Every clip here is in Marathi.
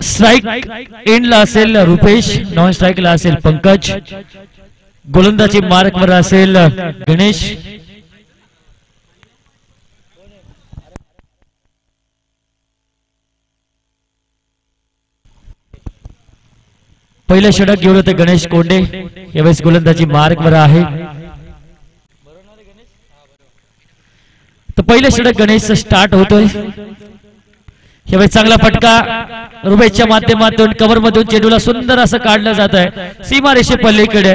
स्ट्राईक एंडला असेल रुपेश. नॉन स्ट्राईकला असेल पंकज. गोलंदाजी मार्कवर असेल गणेश. पहिलं षटक घेऊन होते गणेश कोंडे. यावेळेस गोलंदाजी मार्कवर आहे. तर पहिलं षटक गणेश स्टार्ट होतोय. यावेळी चांगला फटका रुबेच्या माध्यमातून कव्हर मधून चेंडूला सुंदर असं काढलं जात आहे सीमा रेषे पल्लीकडे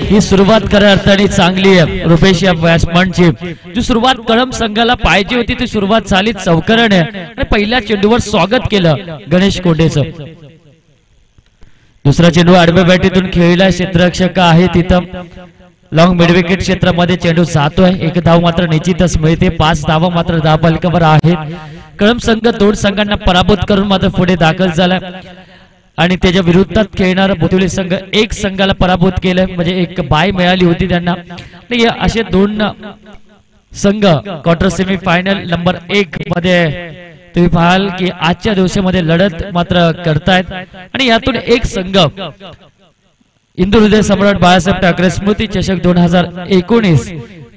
ही सुरुवात खऱ्या अर्थाने चांगली आहे. रुपेश या बॅट्समनची जी सुरुवात कळम संघाला पाहिजे होती ती सुरुवात झाली चौकरण. आहे आणि पहिल्या चेंडूवर स्वागत केलं गणेश कोंडेचं. दुसरा चेंडू आडव्या बॅटीतून खेळला क्षेत्ररक्षक आहे तिथं लॉंग मिडविकेट क्षेत्रामध्ये चेंडू जातोय. एक धाव मात्र निश्चितच मिळते. पाच धावा मात्र धाव फलकावर आहेत. कळम संघ दोन संघांना पराभूत करून मात्र पुढे दाखल झाला आणि त्याच्या विरुद्धात खेळणारा बुतुली संघ एक संघाला पराभूत केलं म्हणजे एक बाय मिळाली होती त्यांना. या असे दोन संघ क्वार्टर सेमी फायनल नंबर एक मध्ये तुम्ही पाहाल की आजच्या दिवसामध्ये लढत मात्र करतायत. आणि यातून एक संघ इंदू हृदय सम्राट बाळासाहेब ठाकरे स्मृती चषक दोन हजार एकोणीस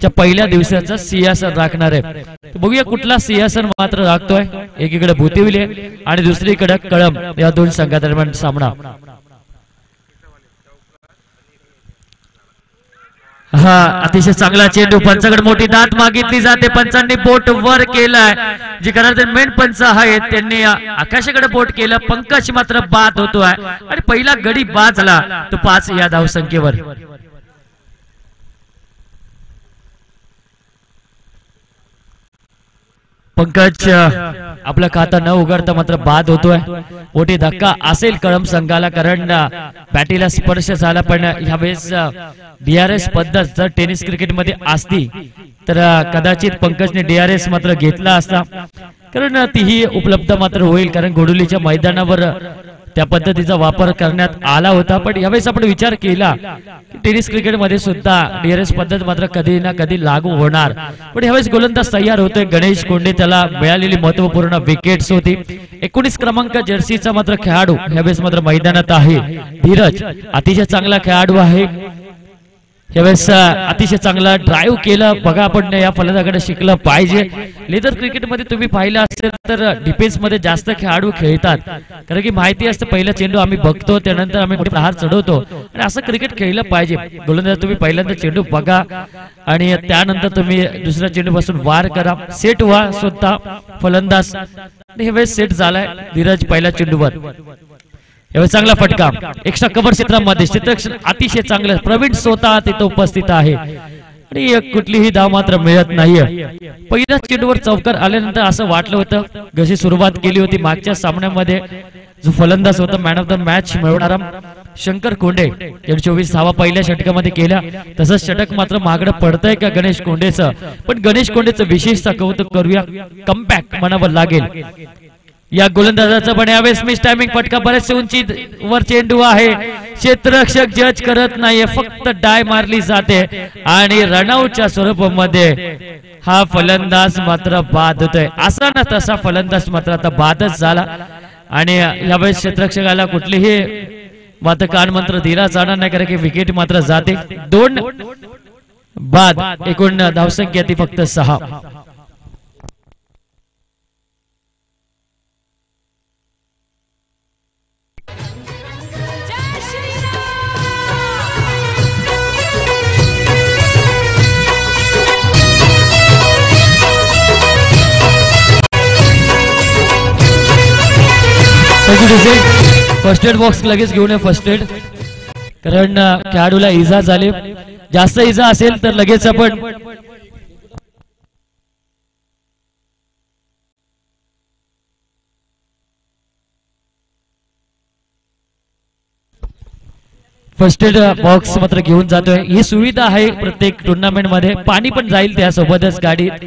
च्या पहिल्या दिवसाचा सिंहासन राखणार आहे. बघूया कुठला सिंहासन मात्र राखतोय. एकीकडे भूतिविले आणि दुसरीकडे कळम या दोन संघादरम्यान सामना. हा अतिशय चांगला चेंडू. पंचाकडे मोठी दात मागितली जाते. पंचांनी बोट वर केलाय. जे खरं मेन पंच आहेत त्यांनी आकाशाकडे बोट केलं. पंकज मात्र बाद होतोय. आणि पहिला गडी बाद झाला तो पाच या धावसंख्येवर. पंकज आपलं खातं न उघडता मात्र बाद होतोय. मोठी धक्का असेल कळम संघाला कारण बॅटीला स्पर्श झाला पण ह्यावेळेस डीआरएस पद्धत जर टेनिस क्रिकेटमध्ये असती तर कदाचित पंकजने डीआरएस मात्र घेतला असता. कारण तीही उपलब्ध मात्र होईल कारण गोडुलीच्या मैदानावर त्या पद्धतीचा वापर करण्यात आला होता. पण यावेळेस आपण विचार केला की टेनिस क्रिकेटमध्ये सुद्धा डीआरएस पद्धत मात्र कधी ना कधी लागू होणार. पण यावेळेस गोलंदाज तयार होतोय गणेश कोंडे त्याला मिळालेली महत्त्वपूर्ण विकेट्स होती. एकोणीस क्रमांक जर्सीचा मात्र खेळाडू यावेळेस मात्र मैदानात आहे. धीरज अतिशय चांगला खेळाडू आहे. यावेळेस अतिशय चांगला ड्राईव्ह केलं. बघा आपण या फलंदाकडे शिकलं पाहिजे. लेदर क्रिकेटमध्ये तुम्ही पाहिलं असेल तर डिफेन्समध्ये जास्त खेळाडू खेळतात. कारण की माहिती असतं पहिला चेंडू आम्ही बघतो त्यानंतर आम्ही मोठे प्रहार चढवतो. आणि असं क्रिकेट खेळलं पाहिजे. गोलंदाज तुम्ही पहिल्यांदा चेंडू बघा. आणि त्यानंतर तुम्ही दुसऱ्या चेंडू पासून वार करा. सेट व्हा स्वतः फलंदाज. हे वेळेस सेट झालाय धीरज पहिल्या चेंडूवर. यावेळी चांगला फटका. एक्स्ट्रा कव्हर क्षेत्रामध्ये क्षेत्रक्षण अतिशय चांगलं प्रवीण स्वतः तिथं उपस्थित आहे. आणि एक कुठलीही धाव मात्र मिळत नाहीये. पहिल्या चेंडूवर चौकार आल्यानंतर असं वाटलं होतं जशी सुरुवात केली होती मागच्या सामन्यामध्ये. जो फलंदाज होता मॅन ऑफ द मॅच मिळवणारा शंकर कोंडे. यांनी चोवीस धावा पहिल्या षटकामध्ये केल्या. तसंच षटक मात्र महागडं पडतंय का गणेश कोंडेचं. पण गणेश कोंडेचं विशेषतः कौतुक करूया. कमबॅक म्हणावं लागेल. या गोलंदाजाचा पण यावेळेस मिस टायमिंग फटका बरेचसे उंची वर चेंडू आहे. क्षेत्ररक्षक जज करत नाहीये फक्त डाय मारली जाते. आणि रनआउटच्या स्वरूपामध्ये हा फलंदाज मात्र बाद होतोय. असा ना तसा फलंदाज मात्र आता बादच झाला. आणि यावेळेस क्षेत्ररक्षकाला कुठलीही मात्र कान मात्र दिला जाणार नाही कारण की विकेट मात्र जाते. दोन बाद एकूण धावसंख्या ती फक्त सहा. दिसेल फर्स्ट एड बॉक्स लगेच घेऊन ये फर्स्ट एड कारण खेळाडूला इजा झाले. जास्त इजा असेल तर लगेच आपण फर्स्ट एड बॉक्स मात्र घेऊन जातोय. ही सुविधा आहे प्रत्येक टुर्नामेंटमध्ये. पाणी पण जाईल त्यासोबतच गाडीत.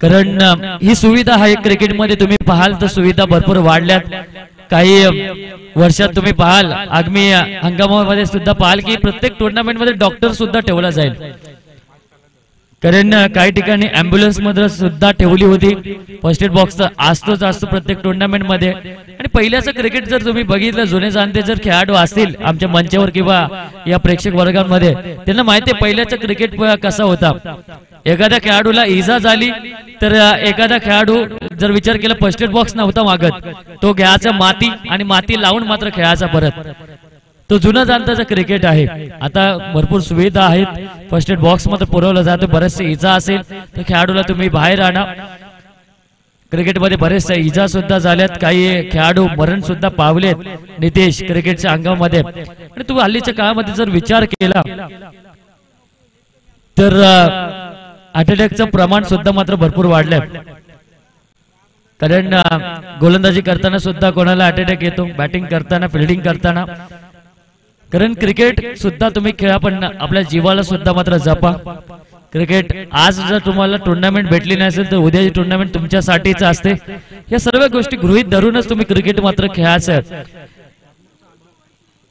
कारण ही सुविधा आहे क्रिकेटमध्ये तुम्ही पाहाल तर सुविधा भरपूर वाढल्यात. काही वर्षात तुम्ही पाहाल आगामी हंगामामध्ये सुद्धा पाहाल की प्रत्येक टुर्नामेंटमध्ये डॉक्टर सुद्धा ठेवला जाईल. कारण काही ठिकाणी अँब्युलन्समध्ये सुद्धा ठेवली होती. फर्स्ट एड बॉक्स तर असतोच असतो प्रत्येक टुर्नामेंटमध्ये. आणि पहिल्याचं क्रिकेट जर तुम्ही बघितलं जुने जाणते जर खेळाडू असतील आमच्या मंचावर किंवा या प्रेक्षक वर्गांमध्ये त्यांना माहिती आहे पहिल्याचं क्रिकेट कसा होता. एखाद्या खेळाडूला इजा झाली तर एखादा खेळाडू जर विचार केला फर्स्ट एड बॉक्स नव्हता मागत. तो घ्यायचा माती आणि माती लावून मात्र खेळायचा परत. तो जुना जाणताचा क्रिकेट आहे. आता भरपूर सुविधा आहेत. फर्स्ट एड बॉक्समध्ये पुरवलं जातं. बरेचसे इजा असेल तर खेळाडूला तुम्ही बाहेर आणा. क्रिकेटमध्ये बरेचसे इजा सुद्धा झाल्यात. काही खेळाडू मरण सुद्धा पावलेत नितेश क्रिकेटच्या अंगामध्ये. आणि तू हल्लीच्या काळामध्ये जर विचार केला तर अटॅकचं प्रमाण सुद्धा मात्र भरपूर वाढलंय. कारण गोलंदाजी करताना सुद्धा कोणाला अटॅक अटॅक येतो बॅटिंग करताना फिल्डिंग करताना. कारण क्रिकेट सुद्धा तुम्ही खेळा पण आपल्या जीवाला सुद्धा मात्र जपा. क्रिकेट आज जर तुम्हाला टुर्नामेंट भेटली नसेल तर उद्याची टुर्नामेंट तुमच्यासाठीच असते. या सर्व गोष्टी गृहित धरूनच तुम्ही क्रिकेट मात्र खेळायचं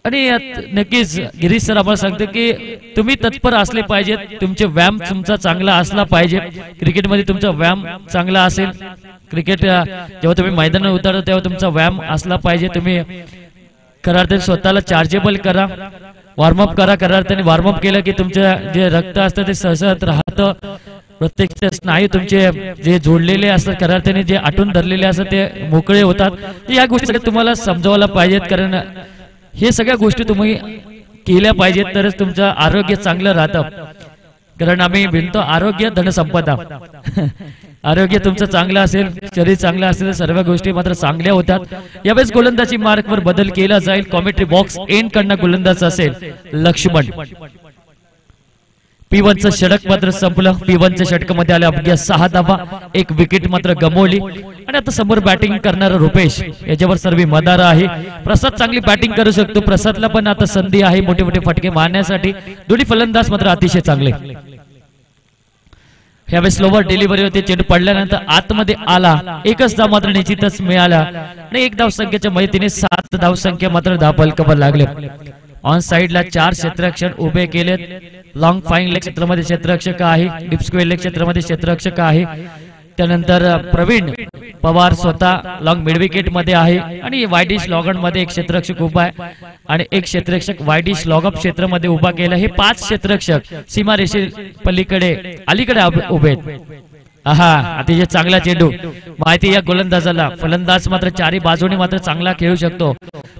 आणि यात नक्कीच गिरीश सर आम्हाला सांगते की तुम्ही तत्पर असले पाहिजेत. तुमचे व्यायाम तुमचा चांगला असला पाहिजे. क्रिकेटमध्ये तुमचा व्यायाम चांगला असेल. क्रिकेट जेव्हा तुम्ही मैदानात उतरता तेव्हा तुमचा व्यायाम असला पाहिजे. तुम्ही करार्थाने स्वतःला चार्जेबल करा. वॉर्मअप करा. करार्थाने वॉर्मअप केलं की तुमचं जे रक्त असतं ते सहसत राहतं. प्रत्येक स्नायू तुमचे जे जोडलेले असतात करार्थाने जे आटून धरलेले असतात ते मोकळे होतात. या गोष्टी तुम्हाला समजावायला पाहिजेत. कारण हे सगळ्या गोष्टी तुम्ही केल्या पाहिजेत तरच तुमचं आरोग्य चांगलं राहतं. कारण आम्ही भिंतो आरोग्य धनसंपदा आरोग्य तुमचं चांगलं असेल शरीर चांगलं असेल तर सर्व गोष्टी मात्र चांगल्या होतात. यावेळेस गोलंदाजी मार्कवर बदल केला जाईल. कॉमेंट्री बॉक्स एंड कडनं गोलंदाज असेल लक्ष्मण. पिवनचं षटक मात्र संपलं. पिवनच्या षटकामध्ये आले अवघ्या सहा धावा एक विकेट मात्र गमवली. आणि आता समोर बॅटिंग करणारा रुपेश. याच्यावर सर्व मदार आहे. प्रसाद चांगली बॅटिंग करू शकतो. प्रसादला पण आता संधी आहे मोठे मोठे फटके मारण्यासाठी. दोन्ही फलंदाज मात्र अतिशय चांगले. ह्यावेळेस स्लोवर डिलिव्हरी होती. चेंडू पडल्यानंतर आतमध्ये आला. एकच धाव मात्र निश्चितच मिळाला. आणि एक धाव संख्येच्या मदतीने सात धाव संख्या मात्र धापल कबर लागले ऑन साईडला चार क्षेत्ररक्षण उभे केलेत. लॉंग फाईन लेग क्षेत्रामध्ये क्षेत्ररक्षक आहे डिप स्क्वेअर लेग क्षेत्रामध्ये क्षेत्ररक्षक आहे. त्यानंतर प्रवीण पवार स्वतः लॉंग मिडविकेटमध्ये आहे आणि वायडिश लॉगनमध्ये एक क्षेत्ररक्षक उभा आहे. आणि एक क्षेत्ररक्षक वायडिश लॉगअप क्षेत्रामध्ये उभा केला. हे पाच क्षेत्ररक्षक सीमा रेषे पलीकडे अलीकडे उभे- उभे आहेत. हा अतिशय चांगला चेंडू. माहिती या गोलंदाजाला. फलंदाज मात्र चारी बाजूने मात्र चांगला खेळू शकतो.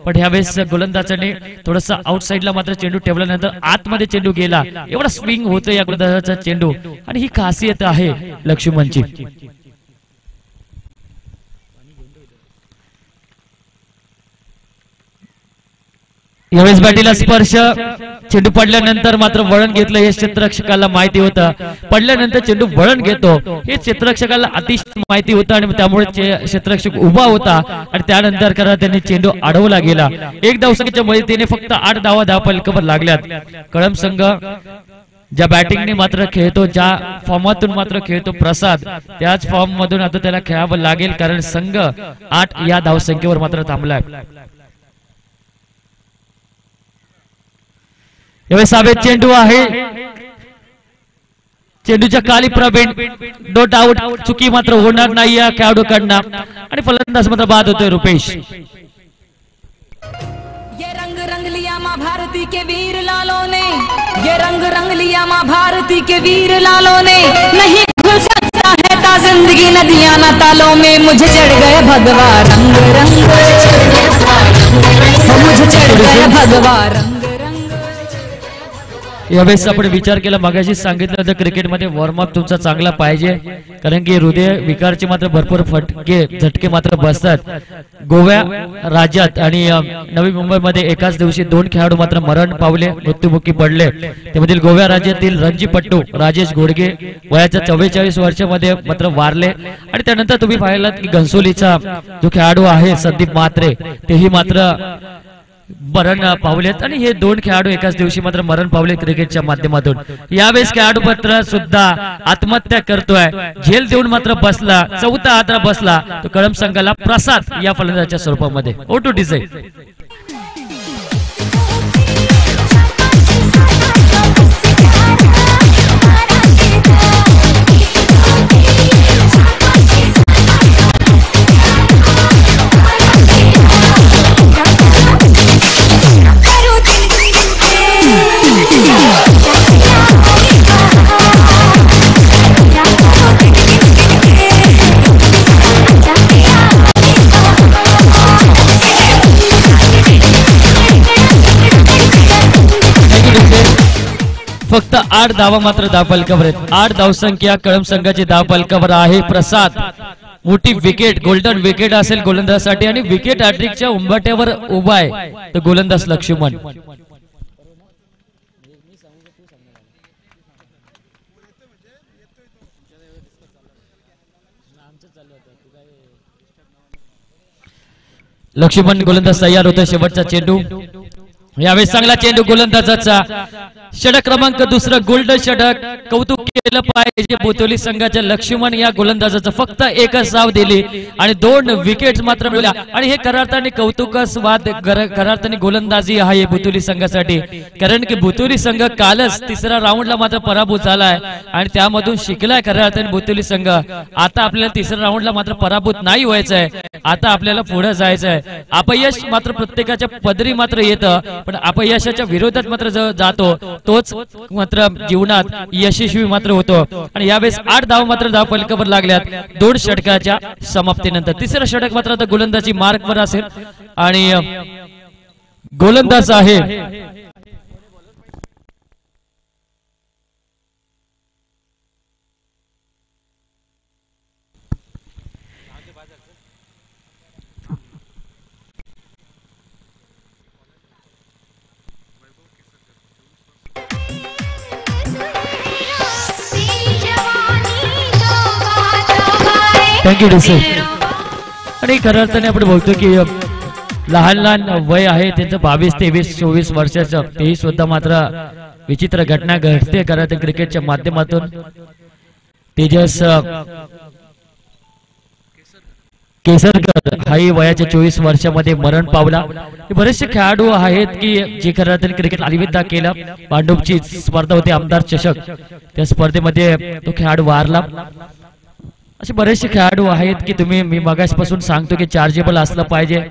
पण ह्यावेळेस गोलंदाजाने थोडस आउटसाईडला मात्र चेंडू ठेवल्यानंतर आतमध्ये चेंडू गेला. एवढा स्विंग होतो या गोलंदाजाचा चेंडू. आणि ही खासियत आहे लक्ष्मणची. यावेळेस बॅटीला स्पर्श. चेंडू पडल्यानंतर मात्र वळण घेतलं. हे क्षेत्ररक्षकाला माहिती होतं. पडल्यानंतर चेंडू वळण घेतो. हे क्षेत्ररक्षकाला अतिशय माहिती होतं आणि त्यामुळे चे- क्षेत्ररक्षक उभा होता आणि त्यानंतर खरं त्यांनी चेंडू अडवला गेला. एक धावसंख्येच्या मदतीने फक्त आठ धावा धाव पलकवर लागल्यात. कळम संघ ज्या बॅटिंगने मात्र खेळतो ज्या फॉर्मातून मात्र खेळतो प्रसाद त्याच फॉर्म मधून आता त्याला खेळावं लागेल कारण संघ आठ या धावसंख्येवर मात्र थांबलाय. यावेळेस साबेत चेंडू आहे चेंडूच्या खाली प्रवीण। नो डाऊट चुकी मात्र होणार नाही या खेळाडूकडनं आणि फलंदाज मात्र बाद होतोय रुपेश। ये रंग रंग लिया माँ भारती के वीर लालों ने ये रंग रंग लिया माँ भारती के वीर लालों ने नहीं खुल सकता है ता ज़िंदगी नदियाँ ना तालों में मुझे चढ़ गए भगवा रंग रंग मुझे चढ़ गए भगवा रंग। रंग। यावेळेस आपण विचार केला मगाशी सांगितलं होतं क्रिकेटमध्ये वॉर्मअप तुमचा चांगला पाहिजे. कारण की हृदय विकारचे मात्र भरपूर फटके झटके मात्र बसतात. गोव्या राज्यात आणि नवी मुंबईमध्ये एकाच दिवशी दोन खेळाडू मात्र मरण पावले मृत्युमुखी पडले. त्यामधील गोव्या राज्यातील रणजीपट्टू राजेश घोडगे वयाच्या चव्वेचाळीस वर्षामध्ये मात्र वारले. आणि त्यानंतर तुम्ही पाहिलात की घनसोलीचा जो खेळाडू आहे संदीप मात्रे तेही मात्र मरण पावलेत आणि हे दोन खेळाडू एकाच दिवशी मात्र मरण पावले क्रिकेटच्या माध्यमातून. यावेळेस खेळाडू पत्र सुद्धा आत्महत्या करतोय. झेल देऊन मात्र बसला चौथा आदरा बसला. तो कळम संघाला प्रसाद या फलंदाच्या स्वरूपामध्ये. ओ टू डिझाईन फक्त आठ धावा मात्र धाव फलकावर आहेत. आठ धावसंख्या कळम संघाची धाव फलकावर आहे. प्रसाद मोठी विकेट गोल्डन विकेट असेल गोलंदाजसाठी आणि विकेट हॅट्रिकच्या उंबाट्यावर उभा आहे. तर गोलंदाज लक्ष्मण. लक्ष्मण गोलंदाज तयार होतो शेवटचा चेंडू. यावेळेस चांगला चेंडू गोलंदाजाचा. षटक क्रमांक दुसरं गोल्डन षटक कौतुक केलं पाहिजे बोतोली संघाच्या लक्ष्मण या गोलंदाजाचं. फक्त एकच साव दिली आणि दोन विकेट मात्र मिळवल्या आणि हे करार्थाने कौतुकास्वाद कर- करार्थाने गोलंदाजी आहे बुतोली संघासाठी. कारण की बुतोली संघ कालच तिसऱ्या राऊंडला मात्र पराभूत झालाय. आणि त्यामधून शिकलाय खऱ्या अर्थाने बुतोली संघ. आता आपल्याला तिसऱ्या राऊंडला मात्र पराभूत नाही व्हायचंय. आता आपल्याला पुढे जायचंय. अपयश मात्र प्रत्येकाच्या पदरी मात्र येतं. पण अपयशाच्या विरोधात मात्र जातो. तोच मात्र जीवनात यशस्वी मात्र होतो. आणि यावेळेस आठ धाव मात्र धाव पलकावर लागल्यात. दोन षटकाच्या समाप्तीनंतर. तिसरं षटक मात्र आता गोलंदाजी मार्कवर असेल. आणि गोलंदाज आहे. थँक्यू डिसे आणि खऱ्या अर्थाने आपण बघतो की लहान लहान वय आहे त्यांचं बावीस तेवीस चोवीस वर्षाचं तेही सुद्धा मात्र विचित्र घटना घडते खरं तर क्रिकेटच्या माध्यमातून. तेजस केसरकर हाही वयाच्या चोवीस वर्षामध्ये मरण पावला. बरेचसे खेळाडू आहेत की जे खरं क्रिकेट अलिविदा केला. पांडुपची स्पर्धा होती आमदार चषक. त्या स्पर्धेमध्ये तो खेळाडू वारला. असे बरेचसे खेळाडू आहेत की तुम्ही मी मगासपासून सांगतो की चार्जेबल असलं पाहिजे.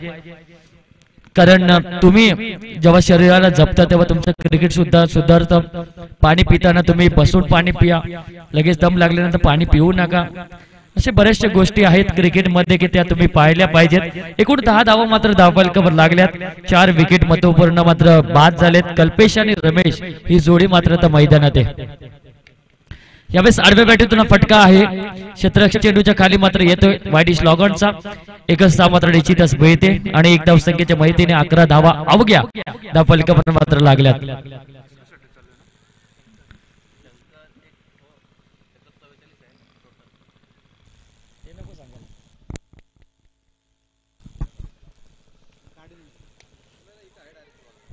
कारण तुम्ही जेव्हा शरीराला जपता तेव्हा तुमचं क्रिकेट सुद्धा सुधारतं. पाणी पिताना तुम्ही बसून पाणी पिया. लगेच दम लागल्यानंतर पाणी पिऊ नका. असे बऱ्याचशा गोष्टी आहेत क्रिकेटमध्ये की त्या तुम्ही पाहिल्या पाहिजेत. एकूण दहा धावा मात्र धावपालकावर लागल्यात. चार विकेट महत्त्वपूर्ण मात्र बाद झालेत. कल्पेश आणि रमेश ही जोडी मात्र आता मैदानात आहे. यावेळेस आडव्या बॅटीतून फटका आहे. क्षेत्ररक्षक चेंडूच्या खाली मात्र येतोय. वाईडिश लॉगॉनचा एकच धाव मात्र निश्चितच मिळते. आणि एक धाव संख्येच्या माहितीने अकरा धावा अवघ्या. धाव फलकावर मात्र लागल्यात.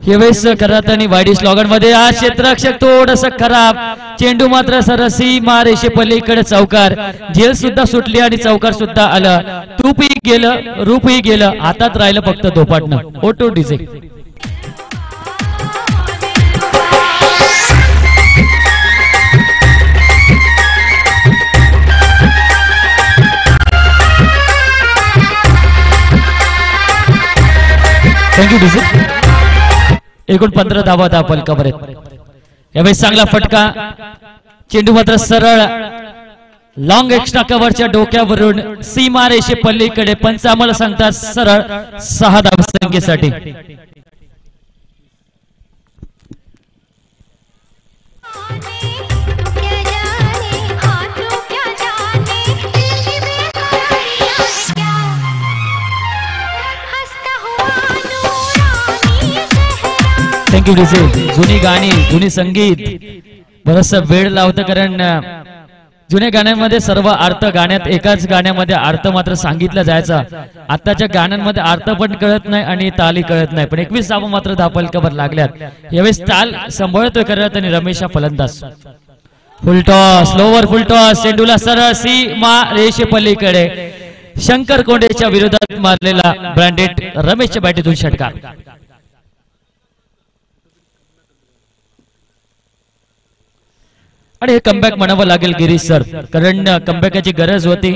यावेळेस करत आणि वाईडिश स्लॉगनमध्ये हा क्षेत्ररक्षक थोडस खराब. चेंडू मात्र सरसी मारेशे पलीकडे चौकार. झेल सुद्धा सुटली आणि चौकार सुद्धा आलं. तूपही गेलं रूपही गेलं. हातात राहिलं फक्त धोपाटणं. ओटो डिझे एकूण पंधरा धावा धाव फलकावर आहेत. यावेळेस चांगला फटका. चेंडू मात्र सरळ. लॉंग एक्स्ट्रा कव्हरच्या डोक्यावरून सीमारेषे पल्लीकडे पंच आम्हाला सांगतात सरळ. सहा धाव संख्येसाठी. थँक्यू जुनी गाणी जुनी संगीत. बरस वेळ लावतं कारण जुन्या गाण्यांमध्ये सर्व अर्थ गाण्यात एकाच गाण्यामध्ये अर्थ मात्र सांगितला जायचा. आताच्या गाण्यांमध्ये अर्थ पण कळत नाही आणि ताली कळत नाही. पण एकवीस धावा मात्र धापलकावर लागल्यात. यावेळेस ताल सांभाळतोय करत आणि रमेश फलंदाज. फुलटॉस लोवर फुलटॉस चेंडूला सरळ सीमा रेषे पल्लीकडे शंकर कोंडेच्या विरोधात मारलेला ब्रँडेड रमेशच्या बॅटीतून षटकार. आणि हे कमबॅक म्हणावं लागेल गिरीश सर. कारण कमबॅकाची गरज होती.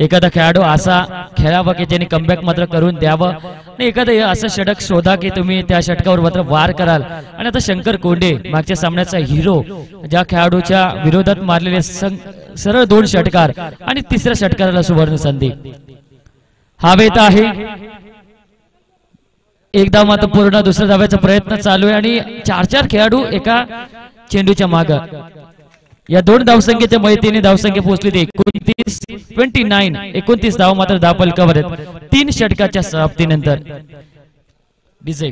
एखादा खेळाडू असा खेळावा की ज्याने कमबॅक मात्र करून द्यावं? आणि एखादं असं षटक शोधा की तुम्ही त्या षटकावर मात्र वार कराल. आणि आता शंकर कोंडे मागच्या सामन्याचा हिरो ज्या खेळाडूच्या विरोधात मारलेले सरळ दोन षटकार आणि तिसऱ्या षटकाराला सुवर्ण संधी. हवेत आहे. एक धाव मात्र पूर्ण दुसऱ्या धाव्याचा प्रयत्न चालू आहे आणि चार चार खेळाडू एका चेंडूच्या माग. या दोन धावसंख्येच्या मदतीने धावसंख्या पोहोचली ती एकोणतीस ट्वेंटी नाईन एकोणतीस धाव मात्र दहा कव्हर आहेत. तीन षटकाच्या समाप्तीनंतर. डिझे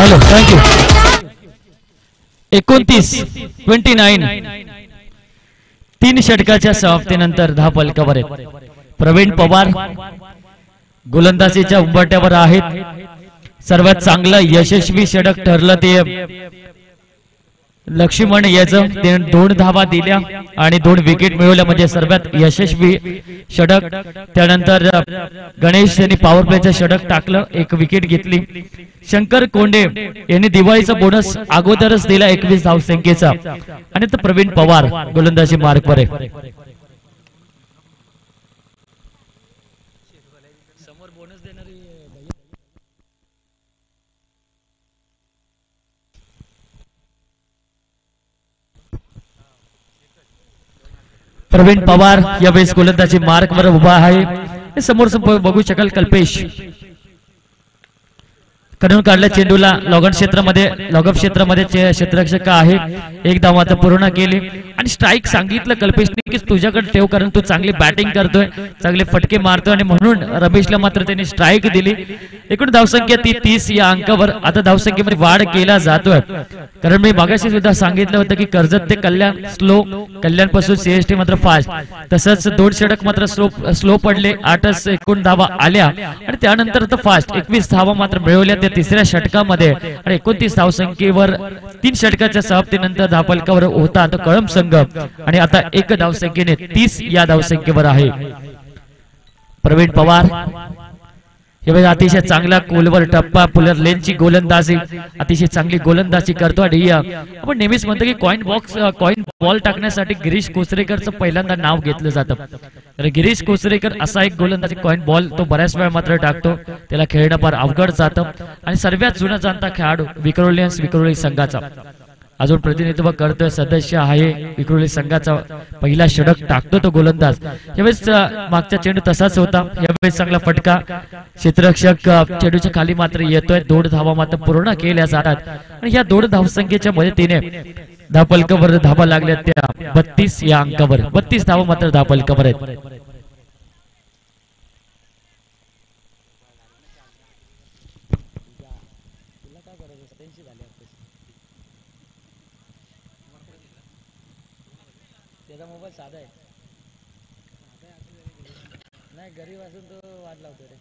हॅलो थँक्यू एकोणतीस ट्वेंटी नाईन तीन षटकाच्या समाप्तीनंतर दहा पलकावर आहेत. प्रवीण पवार गोलंदाजीच्या उंबरट्यावर आहेत. सर्वात चांगलं यशस्वी षटक ठरलं ते. लक्ष्मण याचं ते दोन धावा दिल्या आणि दोन विकेट मिळवल्या. म्हणजे सर्वात यशस्वी षटक. त्यानंतर गणेश यांनी पॉवर प्लेचं षटक टाकलं. एक विकेट घेतली. शंकर कोंडे यांनी दिवाळीचा बोनस अगोदरच दिला एकवीस धावसंख्येचा. आणि तर प्रवीण पवार गोलंदाजी मार्ग आहे प्रवीण पवार यावेळेस गोलंदाजी मार्कवर उभा आहे. हे समोर बघू शकाल कल्पेश. करून काढल्या चेंडूला. लॉगन क्षेत्रामध्ये लॉगअप क्षेत्रामध्ये क्षेत्ररक्षक आहे. एक धाव आता पूर्ण केली. आणि स्ट्राईक सांगितलं कल्पेशने की तुझ्याकडे ठेव कारण तू चांगली बॅटिंग करतोय चांगले फटके मारतोय आणि म्हणून रमेशला मात्र त्यांनी स्ट्राईक दिली. एकूण धावसंख्या ती तीस या अंकावर. आता धावसंख्येमध्ये वाढ केला जातोय. कारण मी मागाशी सुद्धा सांगितलं होतं की कर्जत ते कल्याण स्लो कल्याणपासून सीएसटी मात्र फास्ट तसंच दोन षटक मात्र स्लो स्लो पडले. आठच एकूण धावा आल्या. आणि त्यानंतर तर फास्ट एकवीस धावा मात्र मिळवल्या. ते तिसऱ्या षटकामध्ये आणि एकोणतीस धावसंख्येवर तीन षटकाच्या समाप्तीनंतर धापलकावर होता तो कळम संघ. आणि आता एक धावसंख्येने तीस या धावसंख्येवर आहे. प्रवीण पवार यावेळी अतिशय चांगला कोलवर टप्पा पुलर लेनची गोलंदाजी. अतिशय चांगली गोलंदाजी करतो ढिया आपण नेहमीच म्हणतो की कॉइन बॉक्स कॉइन बॉल टाकण्यासाठी गिरीश कोसरेकरचं पहिल्यांदा नाव घेतलं जातं. तर गिरीश कोसरेकर असा एक गोलंदाजी कॉइन बॉल तो बऱ्याच वेळा मात्र टाकतो. त्याला खेळणं फार अवघड जातं. आणि सर्वात जुना जाणता खेळाडू विक्रोलियन्स विक्रोली संघाचा. अजून प्रतिनिधित्व करतोय सदस्य आहे विक्रोली संघाचा पहिला षडक टाकतो तो गोलंदाज. यावेळेस मागचा चेंडू तसाच होता. यावेळेस चांगला फटका. क्षेत्ररक्षक चेंडूच्या खाली मात्र येतोय. दोन धावा मात्र पूर्ण केल्या जातात. आणि या दोन धावसंख्येच्या मदतीने धापलकावर धावा लागल्या त्या बत्तीस या अंकावर. बत्तीस धावा मात्र धापलकावर आहेत त्याचा मोबाईल साधा आहे नाही गरीब असून तो वाट लावतो रे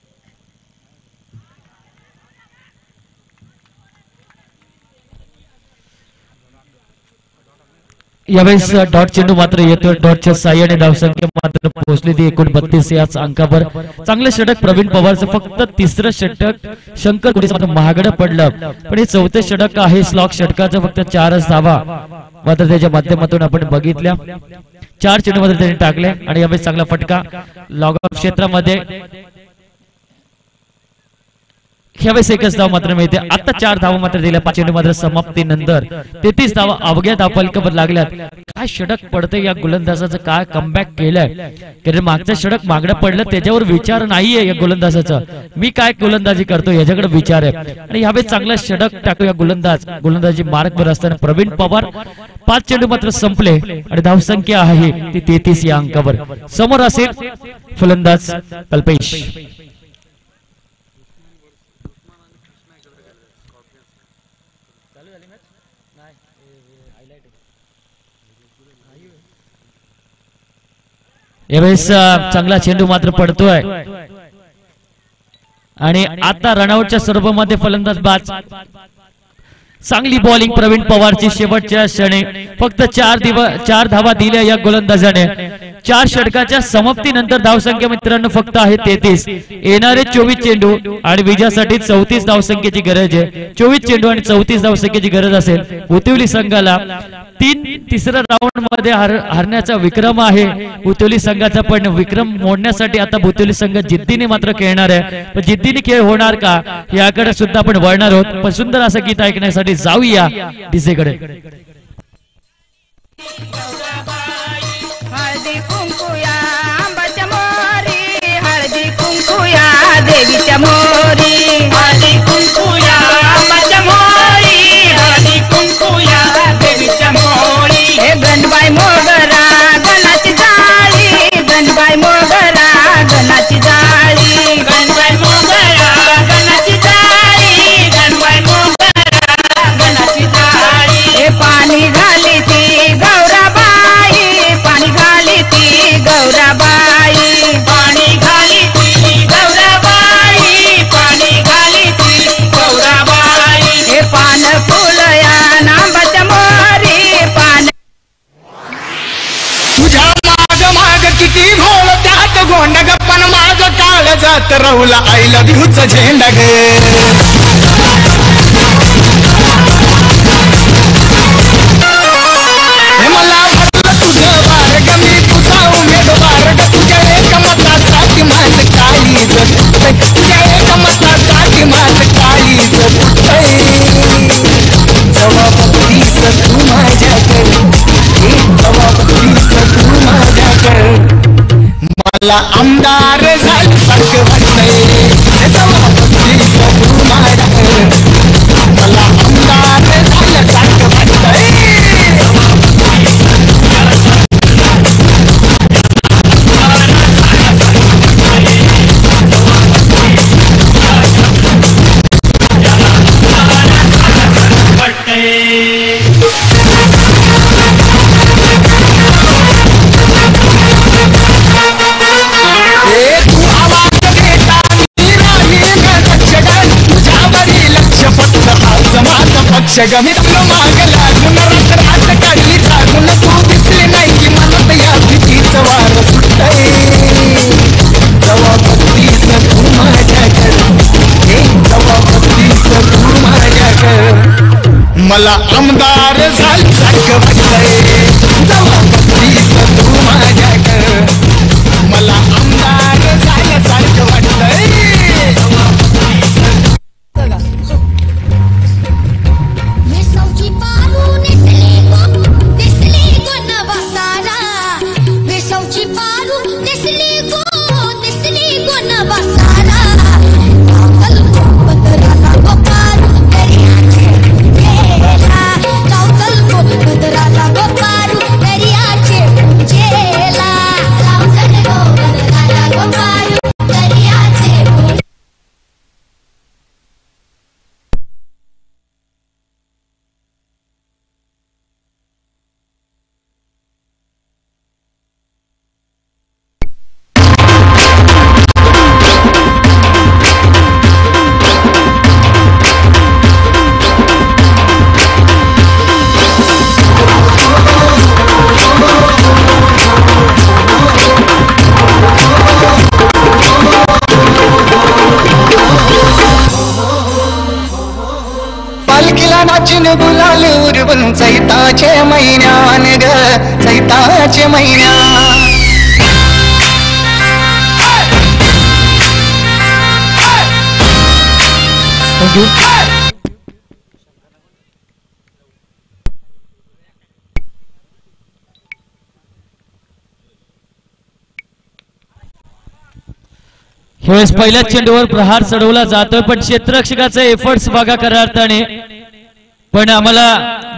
यावेळेस डॉट चेंडू मात्र येतोय डॉटच्या साह्याने धावसंख्या मात्र पोहोचली ती एकूण बत्तीस याच अंकावर चांगलं षटक प्रवीण पवारचं फक्त तिसरं षटक शंकर कुठे मात्र महागडं पडलं पण हे चौथे षटक आहे स्लॉक षटकाचं फक्त चारच धावा मात्र त्याच्या माध्यमातून आपण बघितल्या चार चेंडू मात्र त्यांनी टाकले आणि यावेळेस चांगला फटका लॉग ऑफ क्षेत्रामध्ये ह्यावेळेस एकच धाव मात्र मिळते. आता चार धावा मात्र दिल्या. पाच मात्र समाप्तीनंतर तेहतीस धावा अवघ्या धावफलकावर लागल्यात. काय षडक पडते या गोलंदाजाचं? काय कमबॅक केलंय? कारण मागचं षडक मागणं पडलं त्याच्यावर विचार नाहीये या गोलंदाजाचं. मी काय गोलंदाजी करतो याच्याकडे विचार आहे. आणि ह्यावेळेस चांगला षडक टाकू या गोलंदाज. गोलंदाजी मार्गवर असताना प्रवीण पवार पाच चेंडू मात्र संपले. आणि धावसंख्या आहे ती तेहतीस या अंकावर. समोर असेल फलंदाज कल्पेश. यावेळेस चांगला चेंडू मात्र पडतोय. आणि आता रनआउटच्या स्वरूपामध्ये फलंदाज बाज चांगली बॉलिंग प्रवीण पवारची शेवटच्या क्षणी. फक्त चार दिवस चार धावा दिल्या या गोलंदाजाने. चार षटकाच्या समाप्तीनंतर धावसंख्या मित्रांनो फक्त आहे तेहतीस. येणारे चोवीस चेंडू आणि विजयासाठी चौतीस धावसंख्येची गरज आहे. चोवीस चेंडू आणि चौतीस धावसंख्येची गरज असेल. उतिवली संघाला तीन तिसऱ्या राऊंडमध्ये हरण्याचा विक्रम आहे. बुतोली संघाचा पण विक्रम मोडण्यासाठी आता बुतोली संघ जिद्दीने मात्र खेळणार आहे. पण जिद्दीने खेळ होणार का? याकडे सुद्धा आपण वळणार आहोत. पण सुंदर असं गीत ऐकण्यासाठी जाऊया. डीजेकडे. हळदी कुंकुया आंबाच्या मोरी. हळदी कुंकुया देवीच्या मोरी. हळदी कुंकुया आंबाच्या मोरी. हळदी कुंकुया देवीच्या मोरी. हे गणबाई मोगरा जात राहुला आय लव्ह यूच झेंडा गे मला आमदार झाल्यासारखं वाटतंय. मी पक्ष गमित माग लागून रात काढली जागून तू दिसली नाही की मनात या भीतीच वार सुटतय. जबाबदारीस तू माझ्याकडे हे जबाबदारीस तू माझ्याकडे मला आमदार झाल्यासारखं वाटतंय. ह्यावेळेस पहिल्याच चेंडूवर प्रहार चढवला जातोय पण क्षेत्ररक्षकाचे एफर्ट्स बघा खऱ्या अर्थाने पण आम्हाला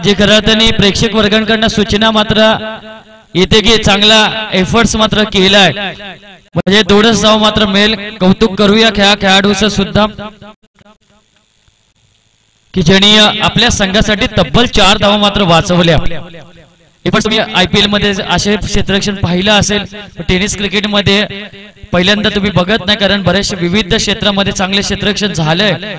जे खऱ्या अर्थाने प्रेक्षक वर्गांकडनं सूचना मात्र येते की चांगला एफर्ट्स मात्र केलाय. म्हणजे दोनच धाव मात्र मिळेल. कौतुक करूया खेळा खेळाडूचं सुद्धा. की ज्यांनी आपल्या संघासाठी तब्बल चार धावा मात्र वाचवल्या. हे पण तुम्ही आयपीएलमध्ये असे क्षेत्ररक्षण पाहिलं असेल. टेनिस क्रिकेटमध्ये पहिल्यांदा तुम्ही बघत नाही कारण बऱ्याचशा विविध क्षेत्रामध्ये चांगले क्षेत्ररक्षण झालंय.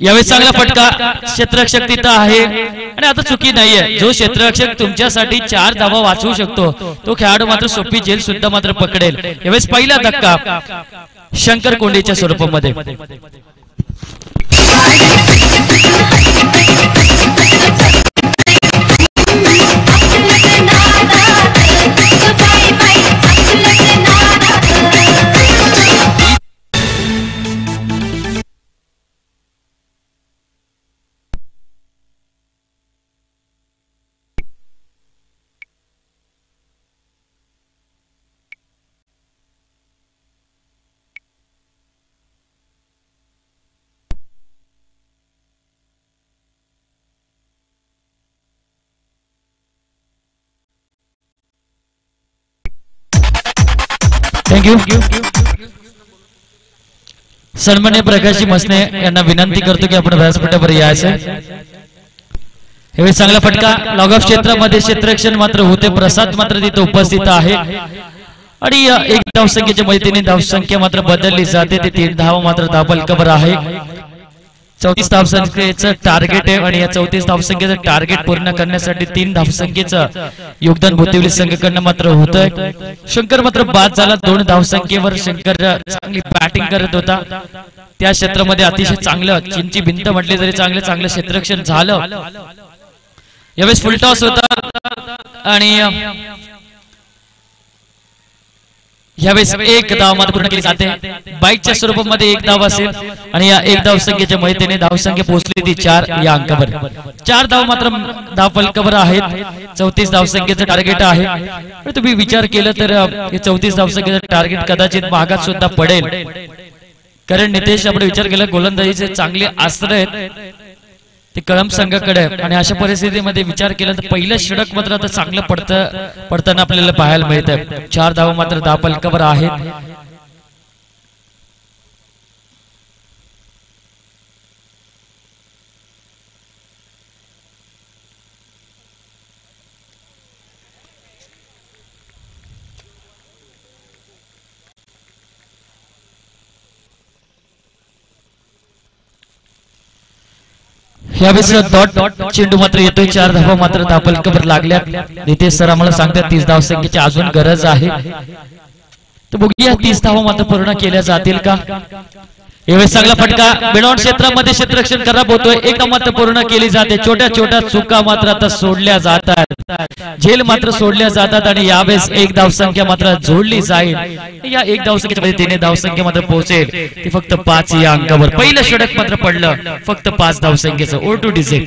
यावेळी चांगला फटका क्षेत्ररक्षक तिथं आहे. आणि आता चुकी नाहीये. जो क्षेत्ररक्षक तुमच्यासाठी चार धावा वाचवू शकतो तो खेळाडू मात्र सोपी जेल सुद्धा मात्र पकडेल. यावेळेस पहिला धक्का शंकर कोंडीच्या स्वरूपामध्ये. थँक्यू सन्मान्य प्रकाशी मसने यांना विनंती करतो की आपण व्यासपीठावर यायचं. यावेळी चांगला फटका. लॉग ऑफ क्षेत्रामध्ये क्षेत्ररक्षण मात्र होते. प्रसाद मात्र तिथे उपस्थित आहे. आणि एक धावसंख्येच्या मदतीने धावसंख्या मात्र बदलली जाते. ते तीन धाव मात्र धाबल कवर आहे. चौतीस धावसंख्येचं टार्गेट आहे आणि या चौतीस धावसंख्येचं टार्गेट पूर्ण करण्यासाठी तीन धावसंख्येचं योगदान भोतिवली संघाकडनं मात्र होत आहे शंकर मात्र बाद झाला. दोन धावसंख्येवर शंकर चांगली बॅटिंग करत होता. त्या क्षेत्रामध्ये अतिशय चांगलं चिंची भिंत म्हटली तरी चांगलं चांगलं क्षेत्ररक्षण झालं. यावेळेस फुलटॉस होता. आणि यावेळेस एक धाव मात्र जाते. बाईकच्या स्वरूपामध्ये एक धाव असेल आणि या एक धाव संख्येच्या मदतीने धाव संख्या पोहोचली ती चार या अंकावर. चार धाव मात्र धाव फलकावर आहेत. चौतीस धाव संख्येचं टार्गेट आहे. तुम्ही विचार केलं तर हे चौतीस धाव संख्येचं टार्गेट कदाचित महागात सुद्धा पडेल. कारण नितेश आपण विचार केला गोलंदाजीचे चांगले अस्त्र आहेत. ते कळंब संघाकडे आणि अशा परिस्थितीमध्ये विचार केला तर पहिलं षडक मात्र आता चांगलं पडतं पडताना आपल्याला पाहायला मिळत आहे चार धाव मात्र दहा पलकावर आहेत. यावेळेस डॉट चेंडू मात्र येतोय. चार धावा मात्र दापल कबर लागल्या नितेश सर आम्हाला सांगतात तीस धाव संख्येची अजून गरज आहे. तर बघूया तीस धावा मात्र पूर्ण केल्या जातील का? यावेळेस चांगला फटका बिडॉन क्षेत्रामध्ये क्षेत्ररक्षण खराब होतोय एक मात्र पूर्ण केली जाते. छोट्या छोट्या चुका मात्र आता सोडल्या जातात. झेल मात्र सोडल्या जातात आणि यावेळेस एक धावसंख्या मात्र जोडली जाईल. या एक धावसंख्येच्या तिने धावसंख्या मात्र पोहोचेल. ती फक्त पाच या अंकावर पहिलं षडक मात्र पडलं. फक्त पाच धावसंख्येचं. ओ टू डिझेल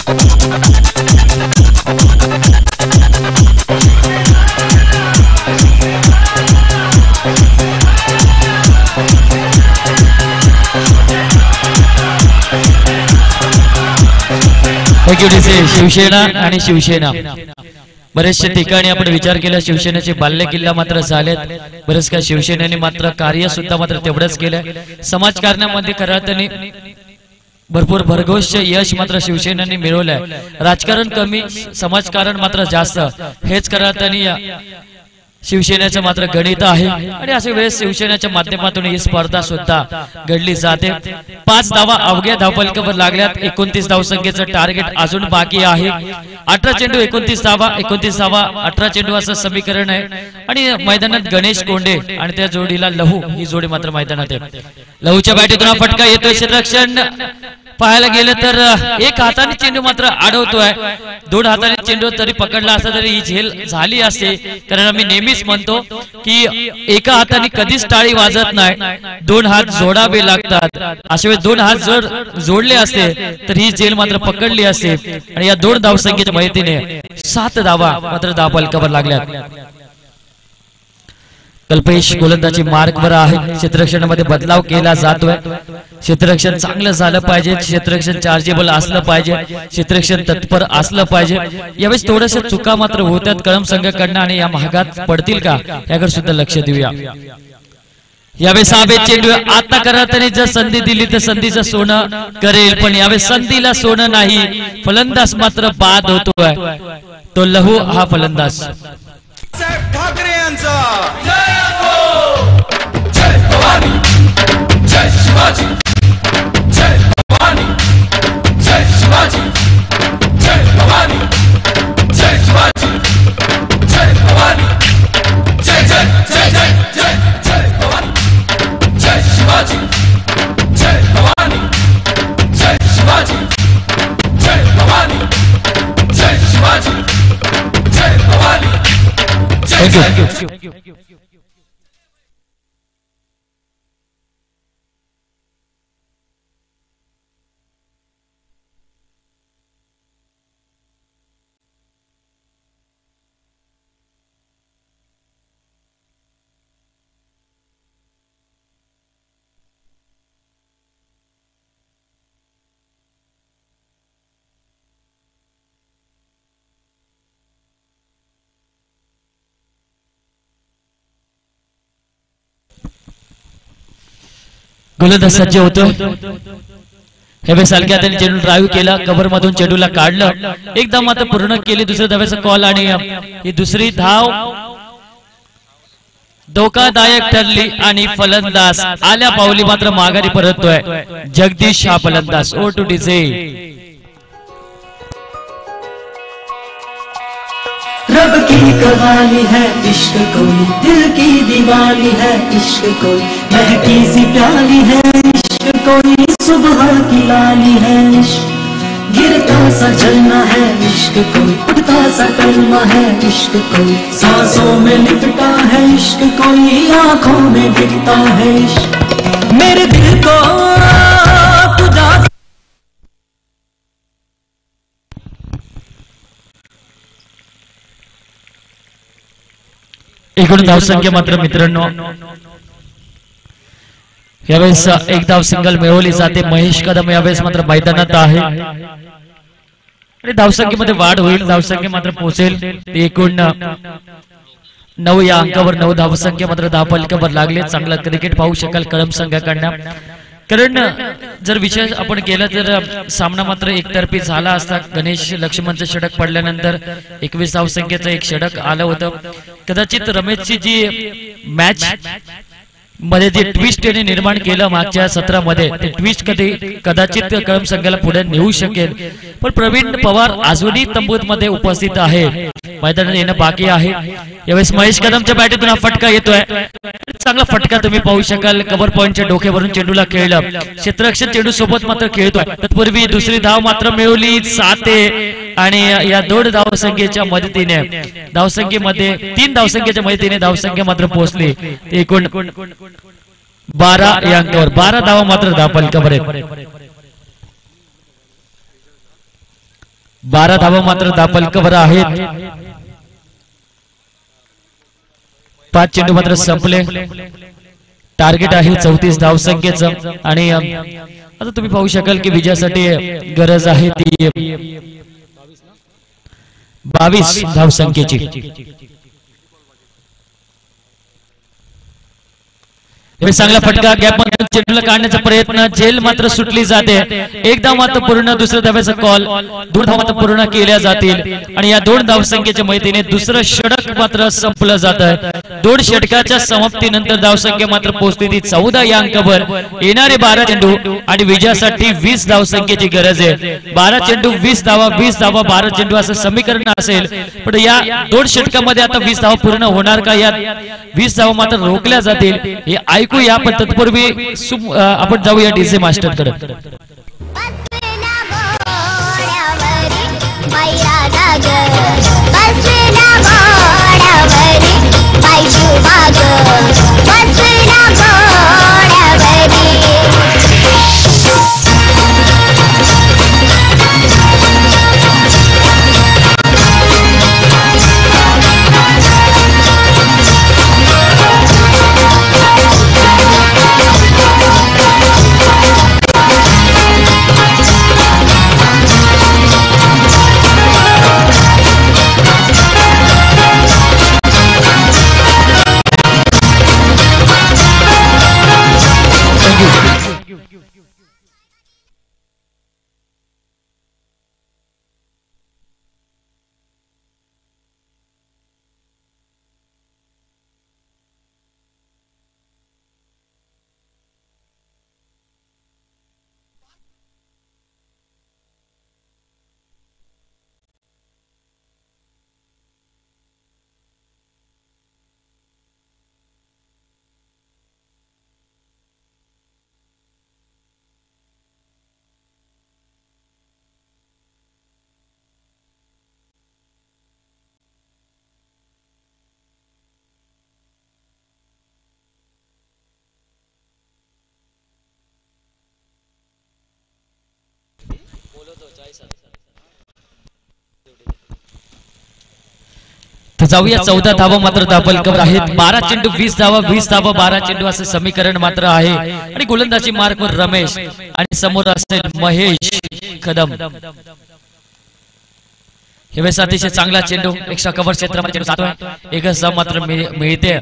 डीजे शिवसेना आणि शिवसेना. बरेचशा ठिकाणी आपण विचार केला शिवसेनेचे बाल्य किल्ला मात्र झालेत. बरेच काय शिवसेनेने मात्र कार्य सुद्धा मात्र तेवढंच केलंय. समाजकारणामध्ये खऱ्या अर्थाने भरपूर भरघोष यश मात्र शिवसेनेने मिळवलंय. राजकारण कमी समाजकारण मात्र जास्त. हेच खऱ्या अर्थाने शिवसेनेचं मात्र गणित आहे. आणि अशा वेळेस शिवसेनेच्या माध्यमातून ही स्पर्धा सुद्धा घडली जाते. पाच धावा अवघ्या धावपलकावर लागल्यात. एकोणतीस धावसंख्येचं टार्गेट अजून बाकी आहे. अठरा चेंडू एकोणतीस धावा एकोणतीस धावा अठरा चेंडू असं समीकरण आहे. आणि मैदानात गणेश कोंडे आणि त्या जोडीला लहू ही जोडी मात्र मैदानात आहे. लहूच्या बॅटीतून हा फटका येतोय संरक्षण पाहायला गेलं तर एक हाताने चेंडू मात्र अडवतोय दोन हाताने चेंडू तरी पकडला असता तरी ही झेल झाली असते. कारण आम्ही नेहमीच म्हणतो की एका हाताने कधीच टाळी वाजत नाही. दोन हात जोडावे लागतात. अशा वेळेस दोन हात जर जोडले असते तर ही झेल मात्र पकडली असते. आणि या दोन धावसंख्येच्या माहितीने सात धावा मात्र धावपलकावर लागल्यात. कल्पेश गोलंदाजी मार्गवर आहे. क्षेत्ररक्षणामध्ये बदलाव केला जातोय. क्षेत्ररक्षण चांगलं झालं पाहिजे. क्षेत्ररक्षण चार्जेबल असलं पाहिजे. क्षेत्ररक्षण तत्पर असलं पाहिजे. यावेळेस थोड्याशा चुका मात्र होत्यात. कळम संघाकडनं आणि या महागात पडतील का? याकडे सुद्धा लक्ष देऊया. यावेळेस आबे चेंडू आता करा. त्यांनी जर संधी दिली तर संधीचं सोनं करेल. पण यावेळेस संधीला सोनं नाही. फलंदाज मात्र बाद होतोय. तो लहू हा फलंदाज. साहेब ठाकरे यांचा. शिवाजी जय भवानी जय शिवाजी जय भवानी जय शिवाजी जय भवानी जय जय जय जय जय जय भवानी जय शिवाजी जय भवानी जय शिवाजी जय भवानी जय शिवाजी जय भवानी जय जय गोलंदाज सज्ज होतो हे सालक्या त्यांनी चेंडू ड्राईव्ह केला कव्हर मधून चेंडूला काढलं. एकदा मात्र पूर्ण केली दुसऱ्या धाव्याचा कॉल आणि ही दुसरी धाव. धोकादायक ठरली आणि फलंदाज आल्या पावली मात्र माघारी परततोय. जगदीश हा फलंदाज. ओ टू डिझे रब की कवाली है इश्क कोई दिल की दीवानी है इश्क कोई। महकी सी प्याली है इश्क कोई सुबह की लाली है इश्क। गिरता सा जलना है इश्क कोई। उठता सा कलमा है इश्क कोई। सांसों में लिपटा है इश्क कोई। आंखों में दिखता है इश्क। मेरे दिल को एकूण धावसंख्या मात्र मित्रांनो यावेळेस एक धाव सिंगल मिळवली जाते. महेश कदम यावेळेस मात्र मैदानात आहे. आणि धावसंख्येमध्ये वाढ होईल. धावसंख्या मात्र पोहोचेल एकूण नऊ या अंकावर नऊ धावसंख्या मात्र धावपलकावर लागले. चांगला क्रिकेट पाहू शकाल कळम संघाकडनं. कारण जर विषय आपण केला तर सामना मात्र एकतर्फी झाला असता. गणेश लक्ष्मणचं षटक पडल्यानंतर एकवीस धावसंख्येचं एक षटक आलं होतं. कदाचित रमेशची जी मॅच मध्ये जे ट्विस्ट याने निर्माण केलं मागच्या सत्रामध्ये ते ट्विस्ट कधी कदाचित कळम संघाला पुढे नेऊ शकेल. पण प्रवीण पवार अजूनही तंबूत मध्ये उपस्थित आहे. मैदानात येणं बाकी आहे. यावेळेस महेश कदमच्या बॅटीतून हा फटका येतोय. चांगला फटका तुम्ही पाहू शकाल. कव्हर पॉईंटच्या डोक्यावरून चेंडूला खेळलं. क्षेत्ररक्षण चेंडू सोबत मात्र खेळतोय. तत्पूर्वी दुसरी धाव मात्र मिळवली. साते आणि या दोन धावसंख्येच्या मदतीने धावसंख्येमध्ये तीन धावसंख्येच्या मदतीने धावसंख्या मात्र पोहोचली. एकूण बारा या अंकावर बारा धावा मात्र धावपलकावर आहेत बारा धावा मात्र धावपलकावर आहेत. पाच चेंडू मात्र संपले. टार्गेट आहे चौतीस धावसंख्येचं आणि आता तुम्ही पाहू शकाल की विजयासाठी गरज आहे ती. बावीस धावसंख्येची हे चांगला फटका गॅप मधून चेंडूला काढण्याचा प्रयत्न. जेल मात्र सुटली जाते. एकदा मात्र पूर्ण दुसऱ्या धाव्याचा कॉल दोन धाव मात्र पूर्ण केल्या जातील. आणि या दोन धावसंख्येच्या माहितीने दुसरं षटक मात्र संपलं जात आहे दोन षटकाच्या समाप्तीनंतर धावसंख्या मात्र पोहोचते. ती चौदा या अंकावर. येणारे बारा चेंडू आणि विजयासाठी वीस धावसंख्येची गरज आहे. बारा चेंडू वीस धावा वीस धावा बारा चेंडू असं समीकरण असेल. पण या दोन षटकामध्ये आता वीस धावा पूर्ण होणार का? या वीस धावा मात्र रोखल्या जातील. हे ऐकूया पण तत्पूर्वी आपण जाऊया डीजे मास्टरकडे बसला तर जाऊया चौदा धावा मात्र दाबल कवर आहेत. बारा चेंडू वीस धावा वीस धावा बारा चेंडू असं समीकरण मात्र आहे. आणि गोलंदाजी मार्कवर रमेश आणि समोर असेल महेश कदम. हे अतिशय चांगला चेंडू एकशा कव्हर क्षेत्रामध्ये चेंडू जातोय. एक धाव मात्र मिळ- मिळते.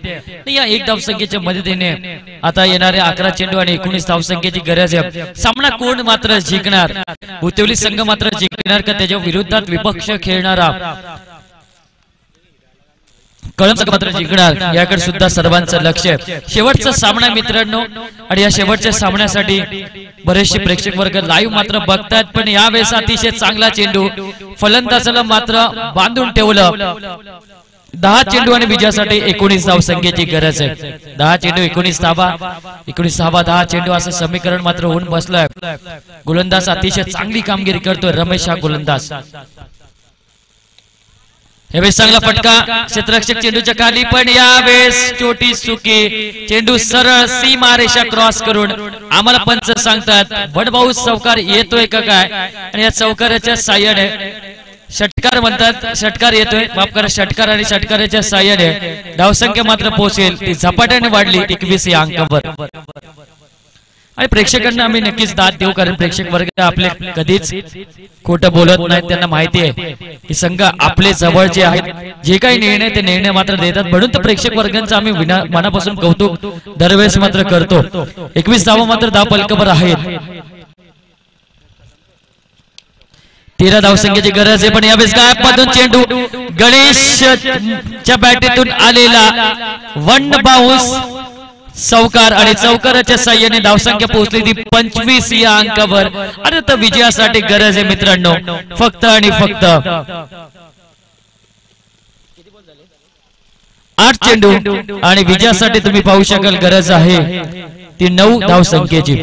या एक धाव संख्येच्या मदतीने आता येणाऱ्या अकरा चेंडू आणि एकोणीस धाव संख्येची गरज आहे. सामना कोण मात्र जिंकणार? उतवली संघ मात्र जिंकणार का त्याच्या विरोधात विपक्ष खेळणारा? कळंब मात्र जिंकणार? याकडे सुद्धा सर्वांचं लक्ष आहे. शेवटचा सामना मित्रांनो. आणि या शेवटच्या सामन्यासाठी बरेचसे प्रेक्षक वर्ग लाईव्ह मात्र बघतात पण यावेळेस अतिशय चांगला चेंडू फलंदाजाला मात्र बांधून ठेवलं. दहा चेंडू आणि विजयासाठी एकोणीस धाव संख्येची गरज आहे. दहा चेंडू एकोणीस धावा एकोणीस धावा दहा चेंडू असं समीकरण मात्र होऊन बसलंय. गोलंदाज अतिशय चांगली कामगिरी करतोय रमेश हा गोलंदाज. यावेळेस चांगला फटका. क्षेत्ररक्षक चेंडूच्या खाली पण यावेळेस छोटी चुकी चेंडू सरळ सीमा रेषा क्रॉस करून आम्हाला पंच सांगतात वडभाऊ चौकार येतोय का काय? आणि या चौकाराच्या साह्याने षटकार म्हणतात षटकार येतोय. माफ करा षटकार आणि षटकाराच्या साह्याने धावसंख्या मात्र पोहोचेल ती झपाट्याने वाढली एकवीस या अंकावर. आणि प्रेक्षकांना आम्ही नक्कीच दाद देऊ कारण प्रेक्षक वर्ग आपले कधीच खोटं बोलत नाहीत त्यांना माहिती आहे. की संघ आपले जवळ जे आहेत जे काही निर्णय ते निर्णय मात्र देतात. म्हणून तर प्रेक्षक वर्गांचं आम्ही विना मनापासून कौतुक दरवेळेस मात्र करतो. एकवीस धावा मात्र दहा पलकभर आहेत. तेरा धावसंख्येची गरज आहे पण यावेळेस गायब मधून चेंडू गणेशच्या बॅटीतून आलेला वन बाऊस चौकार आणि चौकाराच्या साह्याने धावसंख्या पोहोचली ती पंचवीस या अंकावर. आणि आता विजयासाठी गरज आहे मित्रांनो. फक्त आणि फक्त. आठ चेंडू आणि विजयासाठी तुम्ही पाहू शकाल गरज आहे ती नऊ धावसंख्येची.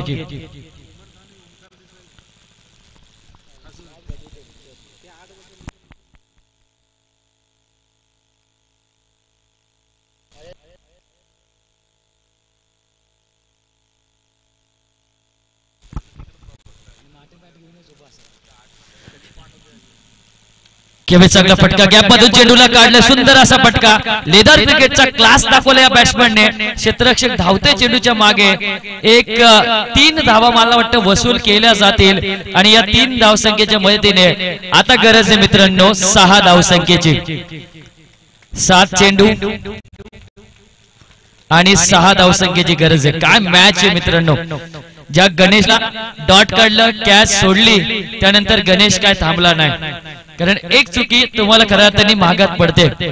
केव्हा चांगला फटका. गॅप मधून चेंडूला काढलं सुंदर असा फटका. लेदर क्रिकेटचा क्लास दाखवला या बॅट्समॅनने क्षेत्ररक्षक धावते चेंडूच्या मागे. एक तीन धावा मला वाटतं वसूल केल्या जातील. आणि या तीन धावसंख्येच्या मदतीने. आता गरज आहे मित्रांनो सहा धावसंख्येची. सात चेंडू. आणि सहा धावसंख्येची गरज आहे. काय मॅच आहे मित्रांनो? ज्या गणेशला डॉट काढलं कॅच सोडली त्यानंतर गणेश काय थांबला नाही. कारण एक चुकी तुम्हाला खऱ्या अर्थाने महागात पडते.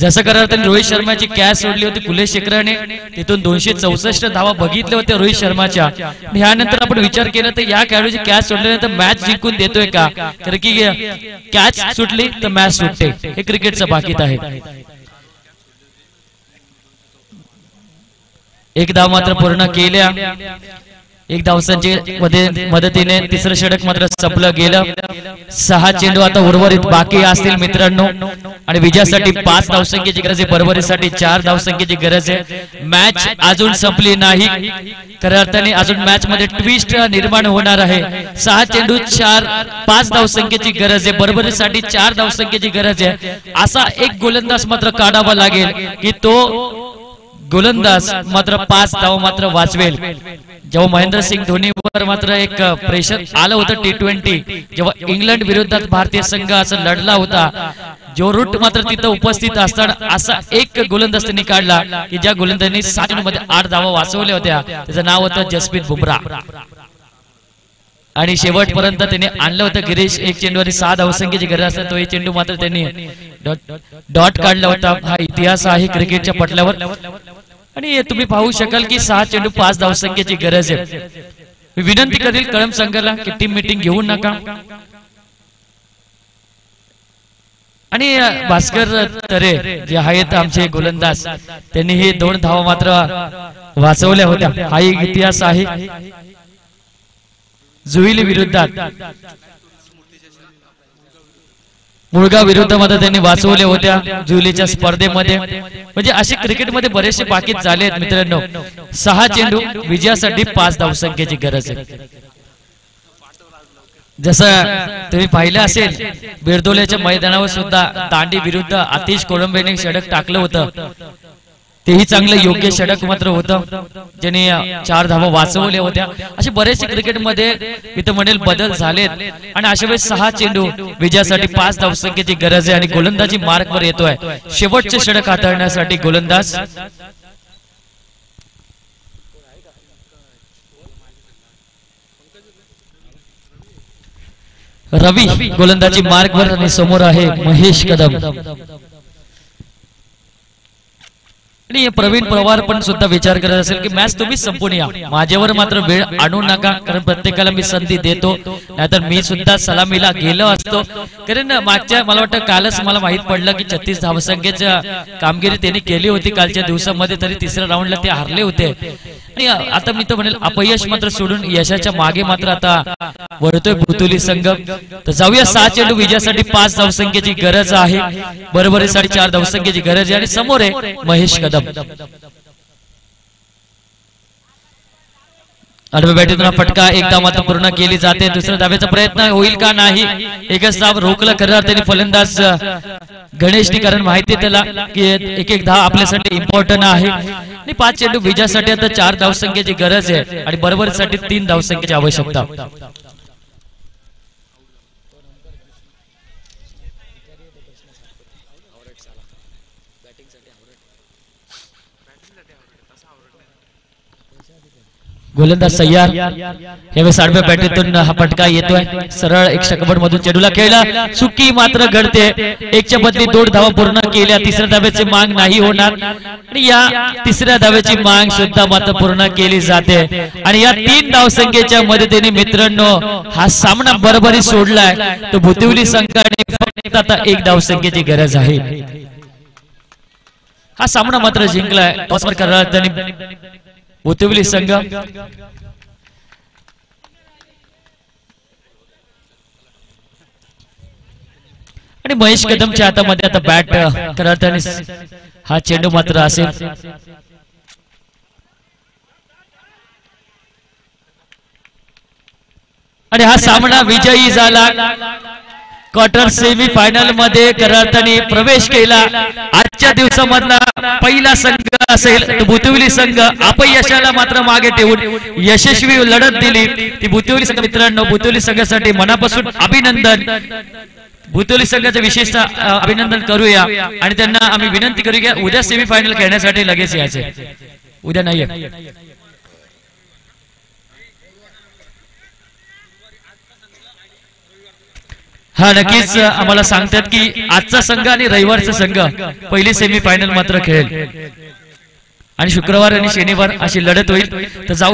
जसं खऱ्या अर्थाने रोहित शर्माची कॅच सोडली होती कुलेश शेखराने तिथून दोनशे चौसष्ट धावा बघितल्या होत्या रोहित शर्माच्या. आणि ह्यानंतर आपण विचार केला तर या खेळाडूची कॅच सोडल्यानंतर मॅच जिंकून देतोय का? कारण की कॅच सुटली तर मॅच सुटते. हे क्रिकेटचं बाकीत आहे एक धाव मात्र पूर्ण केल्या. एक धावसांची मध्ये मदतीने तिसरं षटक मात्र संपलं गेलं. सहा चेंडू आता उर्वरित बाकी असतील मित्रांनो. आणि विजयासाठी पाच धावसंख्येची गरज आहे. बरोबरीसाठी चार धावसंख्येची गरज आहे. मॅच अजून संपली नाही. खऱ्या अर्थाने अजून मॅच मध्ये ट्विस्ट निर्माण होणार आहे. सहा चेंडू चार पाच धावसंख्येची गरज आहे. बरोबरीसाठी चार धावसंख्येची गरज आहे. असा एक गोलंदाज मात्र काढावा लागेल की तो गोलंदाज मात्र पाच धाव मात्र वाचवेल. जेव्हा महेंद्रसिंग धोनीवर मात्र एक प्रेशर आलं होतं टी ट्वेंटी जेव्हा इंग्लंड विरोधात भारतीय संघ असं लढला होता जो रूट मात्र तिथं उपस्थित असताना असा एक गोलंदाज त्यांनी काढला की ज्या गोलंदाजांनी सात मध्ये आठ धावा वाचवल्या होत्या. त्याचं नाव होतं जसप्रीत बुमरा आणि शेवटपर्यंत त्यांनी आणलं होतं गिरीश एक चेंडू आणि सहा धावसंख्येची गरज असते तो एक चेंडू मात्र त्यांनी डॉट काढला होता. हा इतिहास आहे क्रिकेटच्या पटल्यावर आणि तुम्ही पाहू शकाल की सहा चेंडू पाच धावसंख्येची गरज आहे. मी विनंती करेल कळम संघाला की टीम मिटिंग घेऊ नका. आणि भास्कर तरे जे आहेत आमचे गोलंदाज त्यांनी हे दोन धावा मात्र वाचवल्या होत्या. हा एक इतिहास आहे. जुईली विरुद्धात मुलगा विरुद्धमध्ये त्यांनी वाचवल्या होत्या जुलीच्या स्पर्धेमध्ये. म्हणजे असे क्रिकेटमध्ये बरेचसे बाकीत झाले आहेत मित्रांनो. सहा चेंडू विजयासाठी पाच धावसंख्येची गरज आहे. जसं तुम्ही पाहिलं असेल बिरदोल्याच्या मैदानावर सुद्धा दांडी विरुद्ध आतिश कोळंबेने षडक टाकलं होतं. तेही चांगलं योग्य षटक मात्र होतं. ज्याने चार धावा वाचवल्या होत्या. असे बरेचसे क्रिकेटमध्ये मी तर म्हणेल बदल झालेत. आणि अशा वेळेस सहा चेंडू विजयासाठी पाच धावसंख्येची गरज आहे आणि गोलंदाजी मार्कवर येतोय. शेवटचे षटक हाताळण्यासाठी गोलंदाज. रवी गोलंदाजी मार्कवर आणि समोर आहे महेश कदम. आणि प्रवीण पवार पण सुद्धा विचार करत असेल की मॅच तुम्ही संपून या. माझ्यावर मात्र वेळ आणू नका कारण प्रत्येकाला मी संधी देतो. नाहीतर मी सुद्धा सलामीला गेलो असतो. कारण मागच्या मला वाटतं कालच मला माहीत पडलं की छत्तीस धावसंख्येच्या कामगिरी त्यांनी केली होती कालच्या दिवसामध्ये तरी तिसऱ्या राऊंडला ते हारले होते. आणि आता मी तर म्हणेल अपयश मात्र सोडून यशाच्या मागे मात्र आता वळतोय भुतुली संघ. तर जाऊया सहा चेंडू विजयासाठी पाच धावसंख्येची गरज आहे. बरोबरीसाठी चार धावसंख्येची गरज आहे. आणि समोर आहे महेश कदम. कदम आठव्या बॅटीतून फटका एकदा मात्र पूर्ण केली जाते. दुसऱ्या धाब्याचा प्रयत्न होईल का नाही? एकच धाव रोखलं खरं अर्थाने फलंदाज अं, गणेशनी कारण माहिती त्याला की एक एक धाव आपल्यासाठी इम्पॉर्टंट आहे. आणि पाच चेंडू विजयासाठी आता चार धावसंख्येची गरज आहे आणि बरोबरीसाठी तीन धावसंख्येची आवश्यकता. गोलंदाज सय्यार. यावेळेस आडव्या बॅटीतून हा फटका येतोय. सरळ एक शकबट मधून चेडूला खेळला. चुकी मात्र घडते. एकच्या बदली दोन धावा पूर्ण केल्या. तिसऱ्या धाव्याची मांग नाही होणार. आणि या तिसऱ्या धाव्याची मांग सुद्धा मात्र पूर्ण केली जाते. आणि या तीन धावसंख्येच्या मदतीने मित्रांनो हा सामना बरोबरी सोडलाय. तो भुतिवली संघाने फक्त आता एक धावसंख्येची गरज आहे. हा सामना मात्र जिंकलाय. टॉसवर संघ. आणि महेश कदमच्या हातामध्ये आता बॅट करत आणि हा चेंडू मात्र असेल. आणि हा सामना विजयी झाला. क्वार्टर सेमी फायनलमध्ये करार्थाने प्रवेश केला. आजच्या दिवसामधला पहिला संघ असेल तर बुतिवली संघ अपयशाला मात्र मागे ठेवून यशस्वी लढत दिली. ती बुतुवली संघ मित्रांनो बुतुवली संघासाठी मनापासून अभिनंदन. भूतोली संघाचं विशेषतः अभिनंदन करूया. आणि त्यांना आम्ही विनंती करूया उद्या सेमीफायनल खेळण्यासाठी लगेच यायचे. उद्या नाही हा नक्कीच आम्हाला सांगतात की आजचा संघ आणि रविवारचा संघ पहिली सेमी फायनल मात्र खेळेल आणि शुक्रवार आणि शनिवार अशी लढत होईल. तर जाऊ